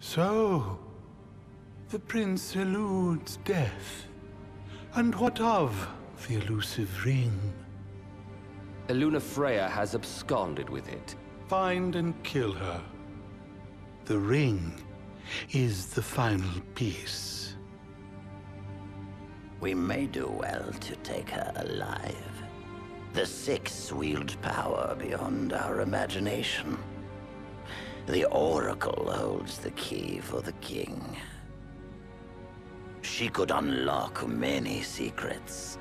So, the prince eludes death. And what of the elusive ring? Lunafreya has absconded with it. Find and kill her. The ring is the final piece. We may do well to take her alive. The Six wield power beyond our imagination. The Oracle holds the key for the King. She could unlock many secrets.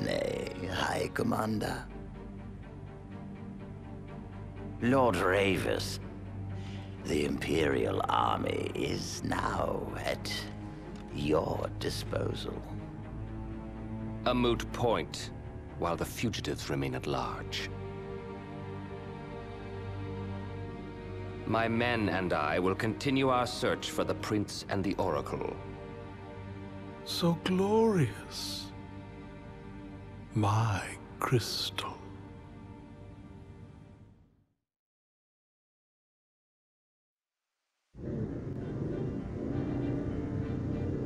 Nay, High Commander. Lord Ravus, the Imperial Army is now at your disposal. A moot point, while the fugitives remain at large. My men and I will continue our search for the Prince and the Oracle. So glorious. My crystal.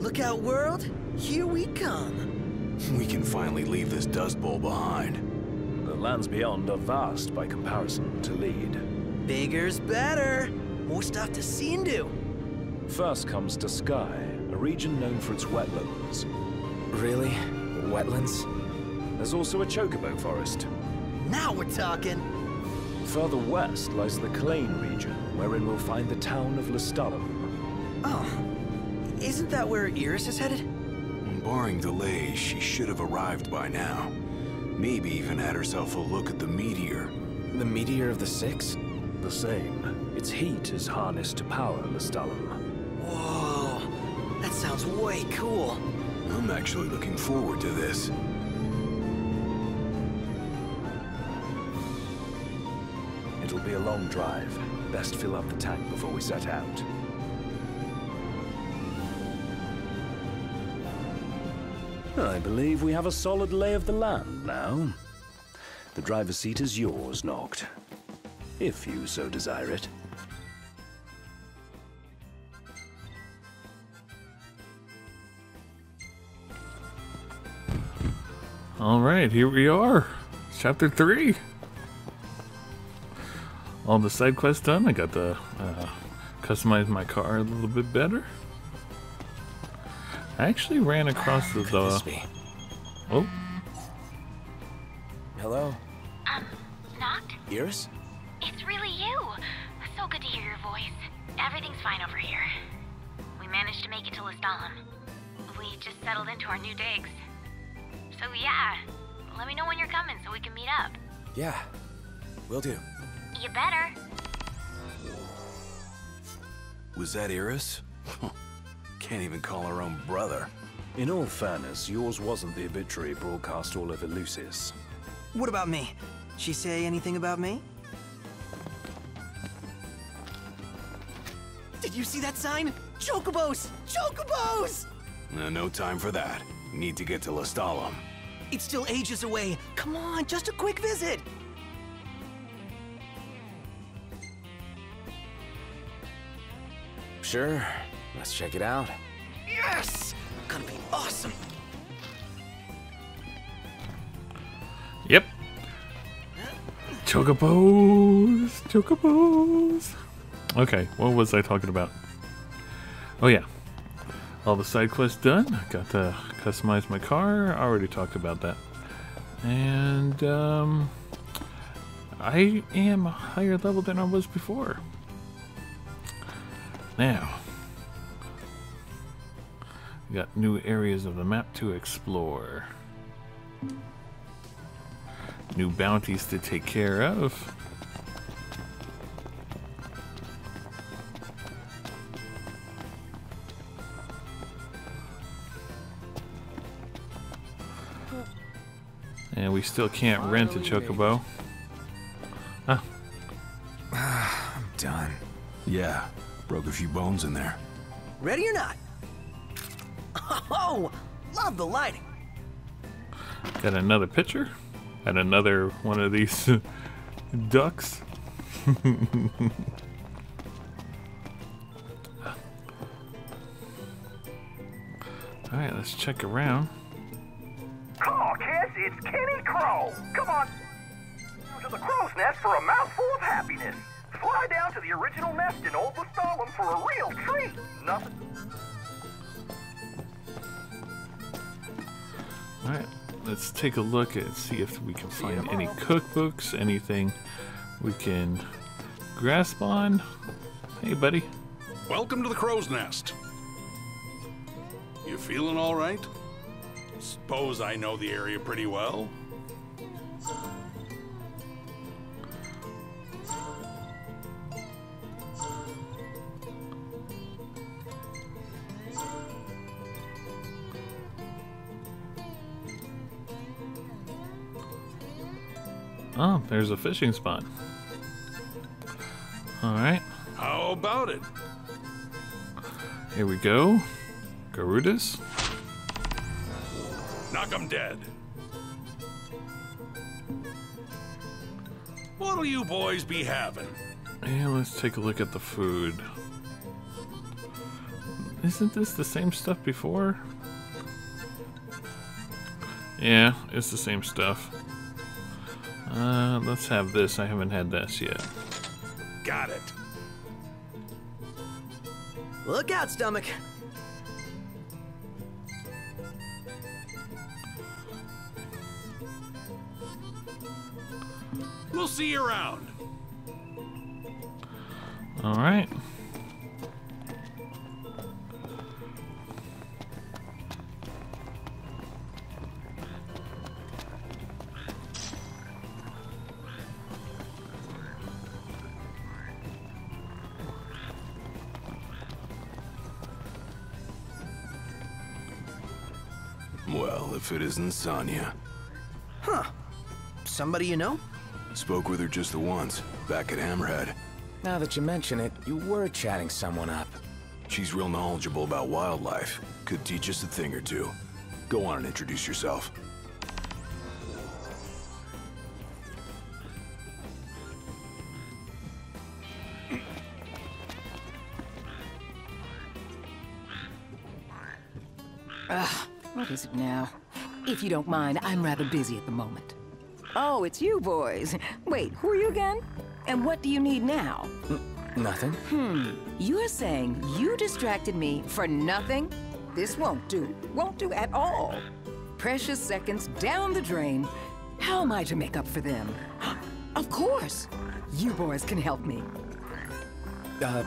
Look out, world! Here we come! We can finally leave this dust bowl behind. The lands beyond are vast by comparison to Leide. Bigger's better! More stuff to see and do! First comes Duscae, a region known for its wetlands. Really? Wetlands? There's also a chocobo forest. Now we're talking! Further west lies the Cleigne region, wherein we'll find the town of Lestallum. Oh, isn't that where Iris is headed? Barring delays, she should have arrived by now. Maybe even had herself a look at the meteor. The meteor of the Six? The same. Its heat is harnessed to power the Lestallum. Whoa, that sounds way cool. I'm actually looking forward to this. It'll be a long drive. Best fill up the tank before we set out. I believe we have a solid lay of the land now. The driver's seat is yours, Noct. If you so desire it. All right, here we are. Chapter 3. All the side quests done. I got to uh, customize my car a little bit better. I actually ran across the. Could this be? Oh, Hello? Um, Noct? Iris? It's really you. So good to hear your voice. Everything's fine over here. We managed to make it to Lestallum. We just settled into our new digs. So yeah, let me know when you're coming so we can meet up. Yeah. Will do. You better. Was that Iris? Can't even call her own brother. In all fairness, yours wasn't the obituary broadcast all over Lucis. What about me? She say anything about me? Did you see that sign? Chocobos! Chocobos! Uh, no time for that. Need to get to Lestallum. It's still ages away. Come on, just a quick visit. Sure. Let's check it out. Yes! Gonna be awesome. yep. Chocobos, chocobos. Okay, what was I talking about? Oh yeah, all the side quests done. Got to customize my car. Already talked about that. And um, I am a higher level than I was before. Now, got new areas of the map to explore. New bounties to take care of. And we still can't rent a chocobo. Huh. I'm done. Yeah, broke a few bones in there. Ready or not? Oh, love the lighting. Got another picture? Got another one of these ducks? Alright, let's check around. Call, it's Kenny Crow. Come on. To the crow's nest for a mouthful of happiness. Fly down to the original nest in Old Lestallum for a real treat. Nothing. Alright, let's take a look and see if we can find any cookbooks, anything we can grasp on. Hey, buddy. Welcome to the crow's nest. You feeling all right? Suppose I know the area pretty well. Oh, there's a fishing spot. Alright, How about it? here we go. Garudas. Knock 'em dead. What'll you boys be having? And let's take a look at the food. Isn't this the same stuff before? Yeah, it's the same stuff. Uh, let's have this. I haven't had this yet. Got it. Look out, stomach. We'll see you around. All right. Well, if it isn't Sania. Huh. Somebody you know? Spoke with her just the once, back at Hammerhead. Now that you mention it, you were chatting someone up. She's real knowledgeable about wildlife. Could teach us a thing or two. Go on and introduce yourself. Ugh, What is it now? If you don't mind, I'm rather busy at the moment. Oh, it's you boys. Wait, who are you again? And what do you need now? Nothing? Hmm, you're saying you distracted me for nothing? This won't do. Won't do at all. Precious seconds down the drain. How am I to make up for them? Of course! You boys can help me. Uh,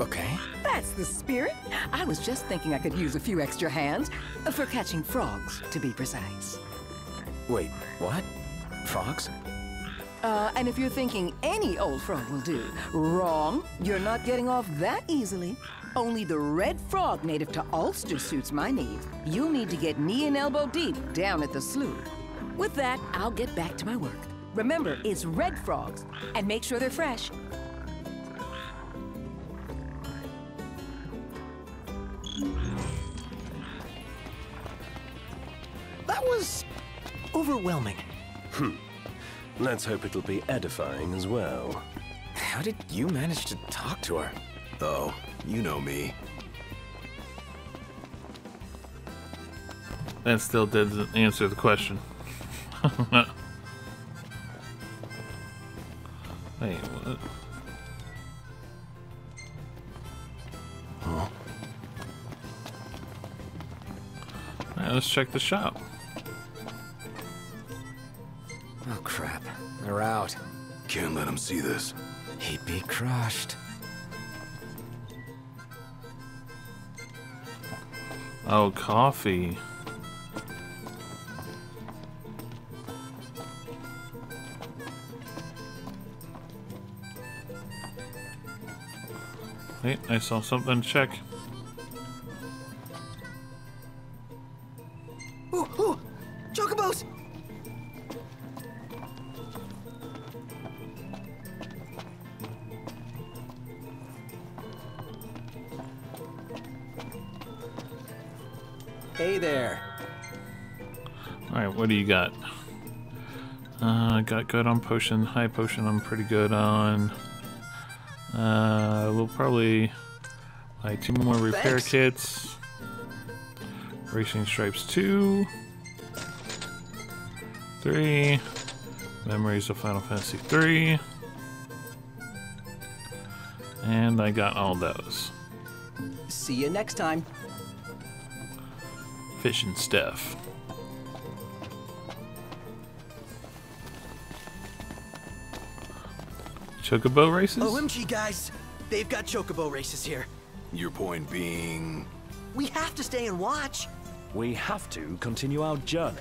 okay. That's the spirit. I was just thinking I could use a few extra hands for catching frogs, to be precise. Wait, what? Frogs? Uh, and if you're thinking any old frog will do, wrong. You're not getting off that easily. Only the red frog native to Alstor suits my needs. You'll need to get knee and elbow deep down at the slough. With that, I'll get back to my work. Remember, it's red frogs, and make sure they're fresh. That was overwhelming. Hmm. Let's hope it'll be edifying as well. How did you manage to talk to her? Oh, you know me. That still doesn't answer the question. Wait, what? Huh? Alright, let's check the shop. Crap. They're out. Can't let him see this. He'd be crushed. Oh, coffee. Wait, I saw something. Check. Got good on potion. High potion, I'm pretty good on. Uh, we'll probably buy two more repair Thanks. kits. Racing Stripes 2. 3. Memories of Final Fantasy 3. And I got all those. See you next time. Fish and stuff. Chocobo races? OMG, guys. They've got chocobo races here. Your point being... We have to stay and watch. We have to continue our journey.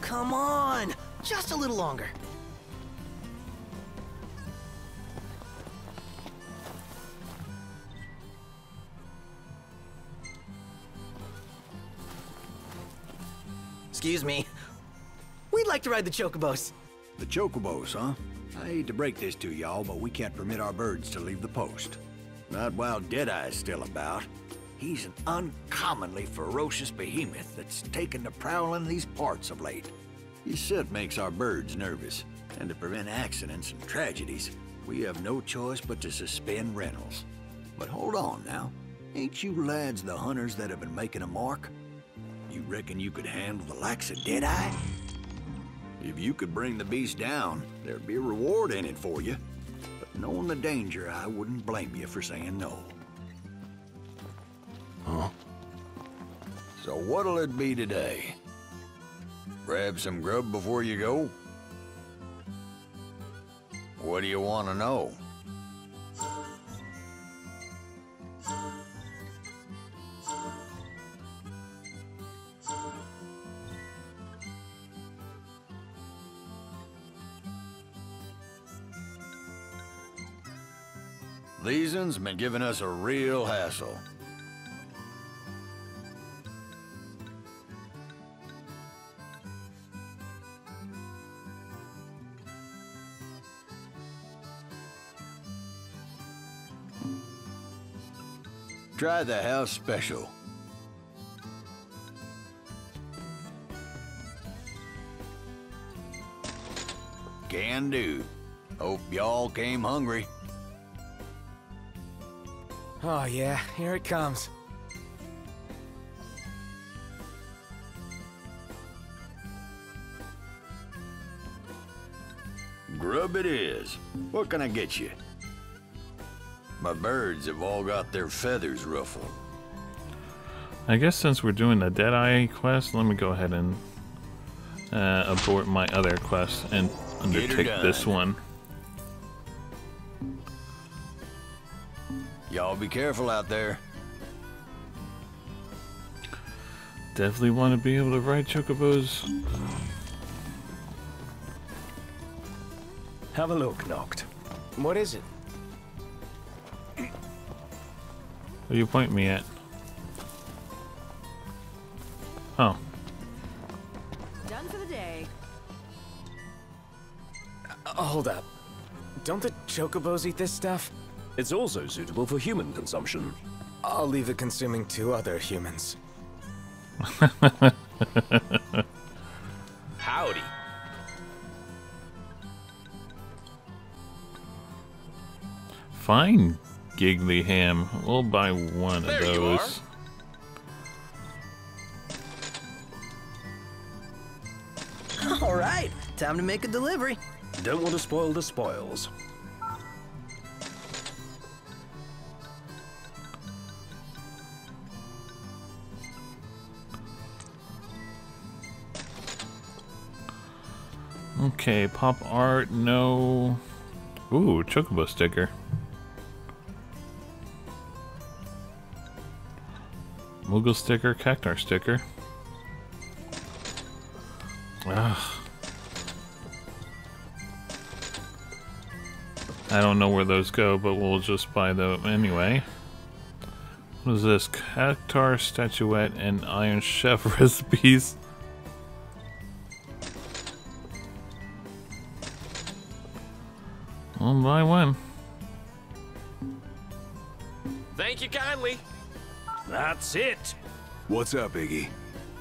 Come on. Just a little longer. Excuse me. We'd like to ride the chocobos. The chocobos, huh? I hate to break this to y'all, but we can't permit our birds to leave the post. Not while Deadeye's still about. He's an uncommonly ferocious behemoth that's taken to prowling these parts of late. His scent makes our birds nervous, and to prevent accidents and tragedies, we have no choice but to suspend rentals. But hold on now. Ain't you lads the hunters that have been making a mark? You reckon you could handle the likes of Deadeye? If you could bring the beast down, there'd be a reward in it for you. But knowing the danger, I wouldn't blame you for saying no. Huh? So what'll it be today? Grab some grub before you go? What do you want to know? Ones been giving us a real hassle. Try the house special. Can do. Hope y'all came hungry. Oh yeah, here it comes. Grub it is. What can I get you? My birds have all got their feathers ruffled. I guess since we're doing the Deadeye quest, let me go ahead and uh, abort my other quest and undertake this one. Y'all be careful out there. Definitely want to be able to ride chocobos. Have a look, Noct. What is it? What do you point me at? Oh. Done for the day. Uh, hold up. Don't the chocobos eat this stuff? It's also suitable for human consumption. I'll leave it consuming two other humans. Howdy. Fine, Giggly Ham. We'll buy one There of you those. All right, time to make a delivery. Don't want to spoil the spoils. Okay, pop art, no. Ooh, chocobo sticker. Moogle sticker, cactuar sticker. Ugh. I don't know where those go, but we'll just buy them anyway. What is this? Cactuar statuette and Iron Chef recipes. I'll buy one. Thank you kindly. That's it. What's up, Iggy?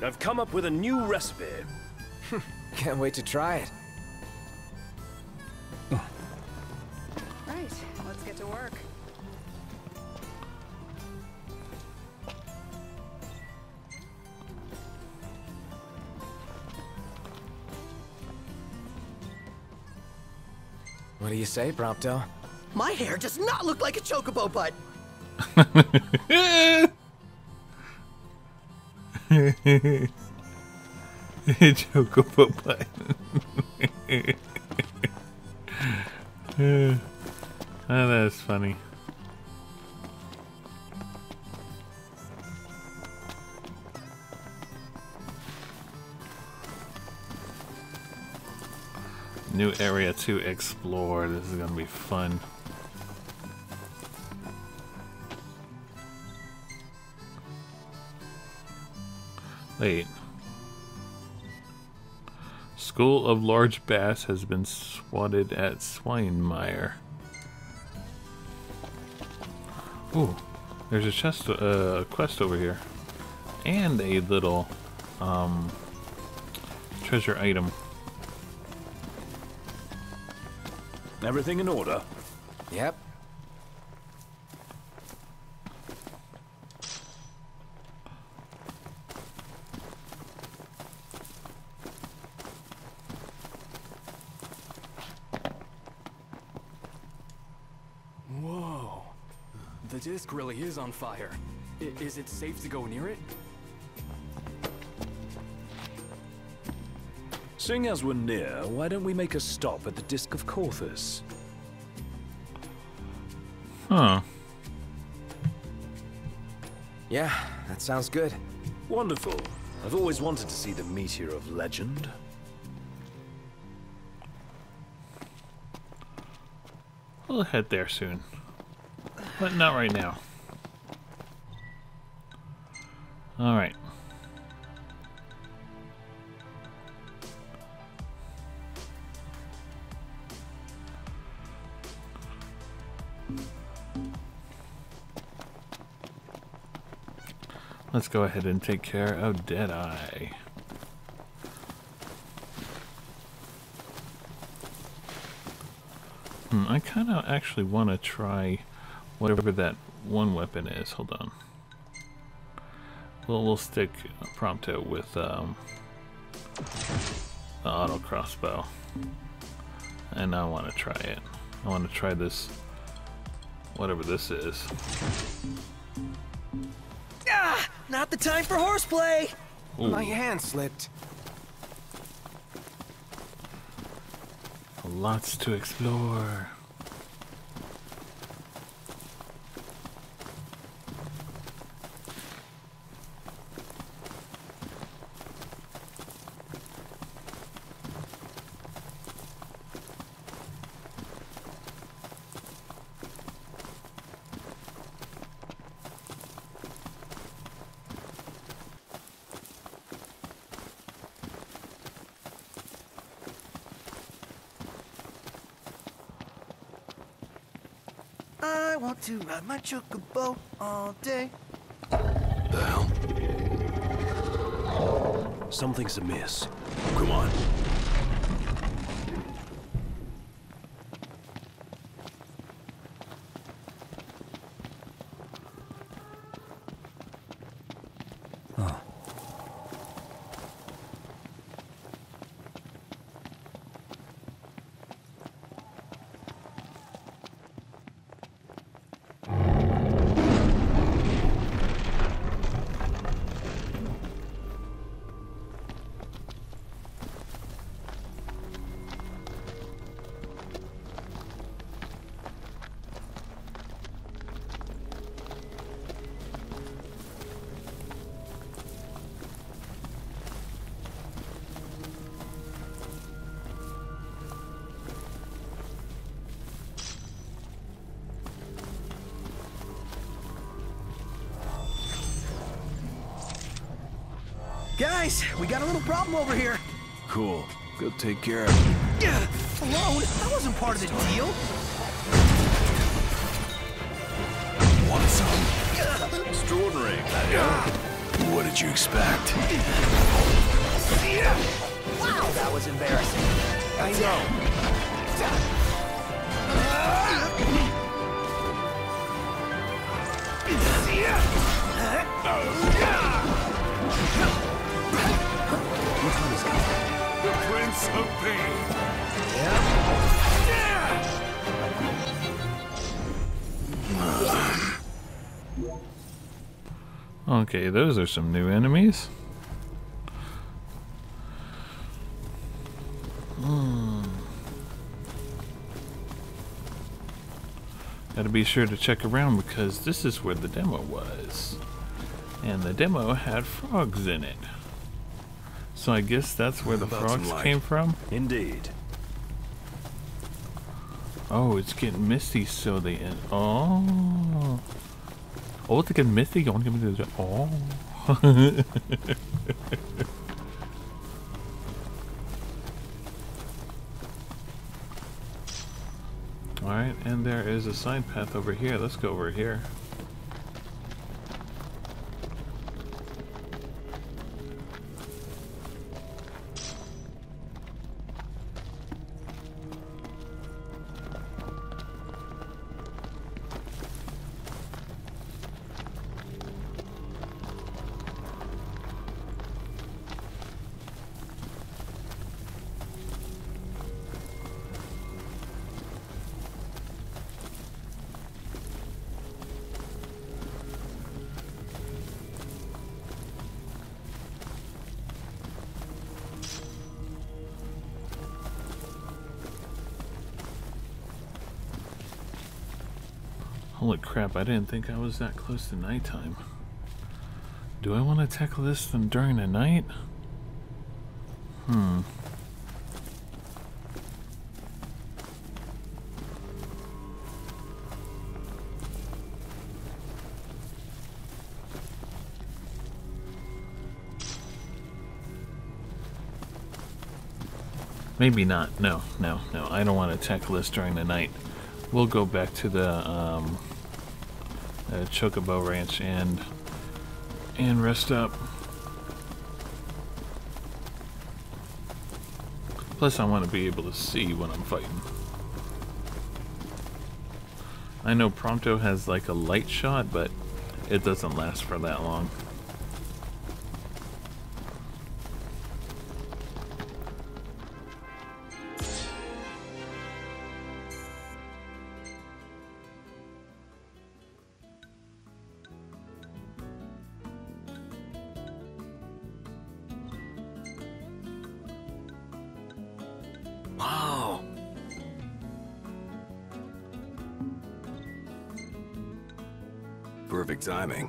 I've come up with a new recipe. Can't wait to try it. What do you say, Prompto? My hair does not look like a chocobo butt. Chocobo butt. oh, that's funny. New area to explore. This is gonna be fun. Wait. School of Large Bass has been swatted at Swinemire. Ooh, there's a chest, uh, quest over here. And a little, um, treasure item. Everything in order? Yep. Whoa. The disc really is on fire. I is it safe to go near it? Seeing as we're near, why don't we make a stop at the Disc of Cauthess? Huh. Yeah, that sounds good. Wonderful. I've always wanted to see the Meteor of Legend. We'll head there soon. But not right now. Alright. Let's go ahead and take care of Deadeye. Hmm, I kind of actually want to try whatever that one weapon is. Hold on. We'll, we'll stick Prompto with um, the auto crossbow. And I want to try it. I want to try this, whatever this is. Not the time for horseplay. Ooh. My hand slipped. Lots to explore. I want to ride my chocobo all day. The hell? Something's amiss. Come on. Guys, we got a little problem over here. Cool. Go take care of it. Yeah, alone? That wasn't part of the deal. Want some? Extraordinary. What did you expect? Wow, that was embarrassing. I know. The Prince of Pain. Okay, those are some new enemies. Hmm. Gotta be sure to check around because this is where the demo was. And the demo had frogs in it. So I guess that's where the About frogs came from? Indeed. Oh, it's getting misty, so they end. Oh. Oh, it's getting misty. You want to give me the. Oh. Alright, and there is a side path over here. Let's go over here. Holy crap, I didn't think I was that close to nighttime. Do I want to tackle this then during the night? Hmm. Maybe not. No, no, no. I don't want to tackle this during the night. We'll go back to the um, uh, Chocobo Ranch and and rest up. Plus, I want to be able to see when I'm fighting. I know Prompto has like a light shot, but it doesn't last for that long. Timing.